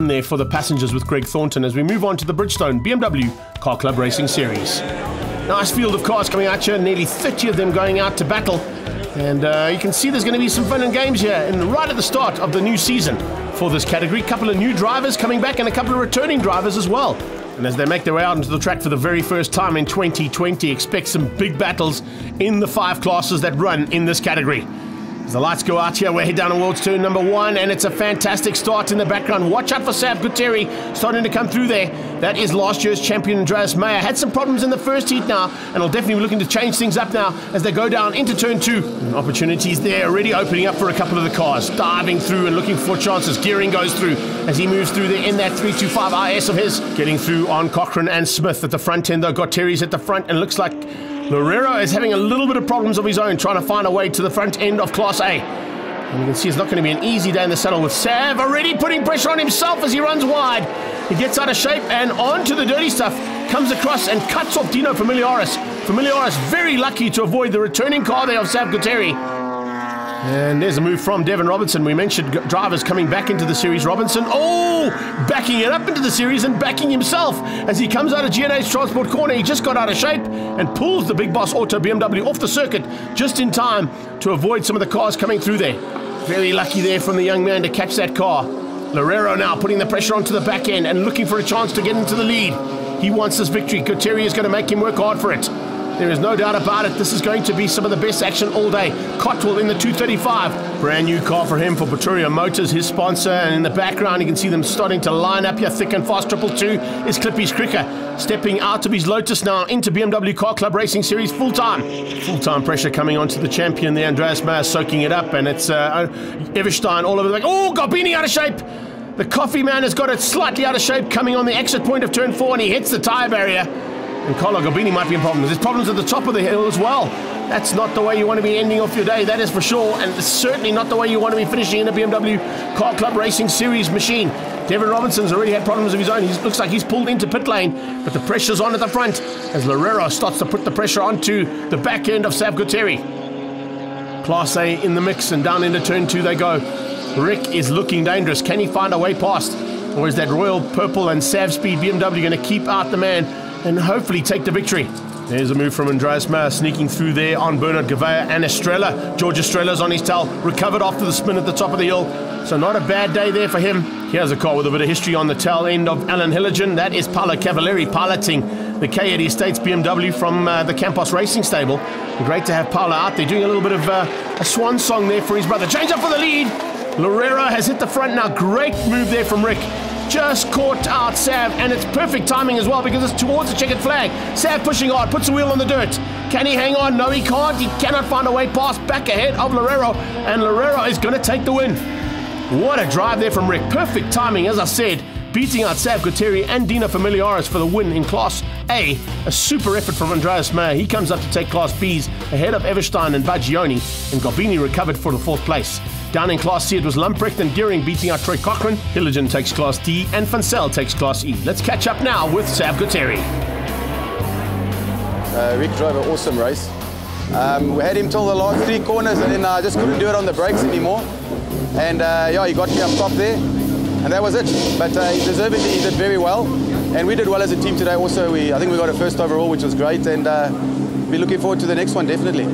there for the passengers with Greg Thornton as we move on to the Bridgestone BMW Car Club Racing Series. Nice field of cars coming at you, nearly 30 of them going out to battle. And uh, you can see there's going to be some fun and games here, and right at the start of the new season for this category. A couple of new drivers coming back and a couple of returning drivers as well. And as they make their way out into the track for the very first time in 2020, expect some big battles in the five classes that run in this category. As the lights go out here, we're head down towards turn number one, and it's a fantastic start in the background. Watch out for Sav Gutierrez starting to come through there. That is last year's champion Andreas Meyer. Had some problems in the first heat now, and will definitely be looking to change things up now as they go down into turn two. And opportunities there already opening up for a couple of the cars. Diving through and looking for chances. Gearing goes through as he moves through there in that 325 IS of his. Getting through on Cochrane and Smith at the front end, though. Got Terry's at the front, and looks like Lorero is having a little bit of problems of his own trying to find a way to the front end of Class A. And you can see it's not going to be an easy day in the saddle with Sav already putting pressure on himself as he runs wide. He gets out of shape and onto the dirty stuff. Comes across and cuts off Dino Familiaris. Familiaris very lucky to avoid the returning car there of Sav Gutierrez. And there's a move from Devin Robinson. We mentioned drivers coming back into the series. Robinson, oh, backing it up into the series and backing himself as he comes out of GNH Transport Corner. He just got out of shape and pulls the Big Boss Auto BMW off the circuit just in time to avoid some of the cars coming through there. Very lucky there from the young man to catch that car. Lorero now putting the pressure onto the back end and looking for a chance to get into the lead. He wants this victory. Gutierrez is going to make him work hard for it. There is no doubt about it. This is going to be some of the best action all day. Cotwell in the 235. Brand new car for him for Pretoria Motors, his sponsor. And in the background, you can see them starting to line up here thick and fast. Triple two is Clippy's Cricker. Stepping out of his Lotus now into BMW Car Club Racing Series full time. Full time pressure coming onto the champion there. Andreas Meyer soaking it up. And it's uh, Everstein all over the back. Oh, Garbini out of shape. The coffee man has got it slightly out of shape coming on the exit point of turn four and he hits the tyre barrier. And Carlo Garbini might be in problems. There's problems at the top of the hill as well. That's not the way you want to be ending off your day, that is for sure. And certainly not the way you want to be finishing in a BMW Car Club Racing Series machine. Devin Robinson's already had problems of his own. He looks like he's pulled into pit lane, but the pressure's on at the front as Lorero starts to put the pressure onto the back end of Sav. Class A in the mix and down into turn two they go. Rick is looking dangerous. Can he find a way past? Or is that Royal Purple and Sav Speed BMW going to keep out the man and hopefully take the victory. There's a move from Andreas Meyer sneaking through there on Bernard Gavea and Estrella. George Estrella's on his tail, recovered after the spin at the top of the hill. So not a bad day there for him. Here's a car with a bit of history on the tail end of Alan Hilligan. That is Paolo Cavalieri piloting the K80 Estates BMW from uh, the Campos Racing Stable. Great to have Paolo out there doing a little bit of uh, a swan song there for his brother. Change up for the lead. Lorera has hit the front now. Great move there from Rick just caught out Sav, and it's perfect timing as well because it's towards the checkered flag. Sav pushing hard, puts the wheel on the dirt. Can he hang on? No, he can't. He cannot find a way past back ahead of Lorero, and Lorero is going to take the win. What a drive there from Rick. Perfect timing, as I said, beating out Sav Gutierrez and Dina Familiaris for the win in Class A. A super effort from Andreas Meyer. He comes up to take Class B's ahead of Everstein and Bagioni, and Garbini recovered for the fourth place. Down in Class C, it was Lamprecht and Gearing beating out Troy Cochrane. Hilligan takes Class D, and Fancel takes Class E. Let's catch up now with Sav Gutierrez. Uh, Rick drove an awesome race. Um, we had him till the last three corners, and then I uh, just couldn't do it on the brakes anymore. And uh, yeah, he got me up top there, and that was it. But uh, he deservedly he did very well, and we did well as a team today. Also, we I think we got a first overall, which was great, and uh, we're looking forward to the next one definitely.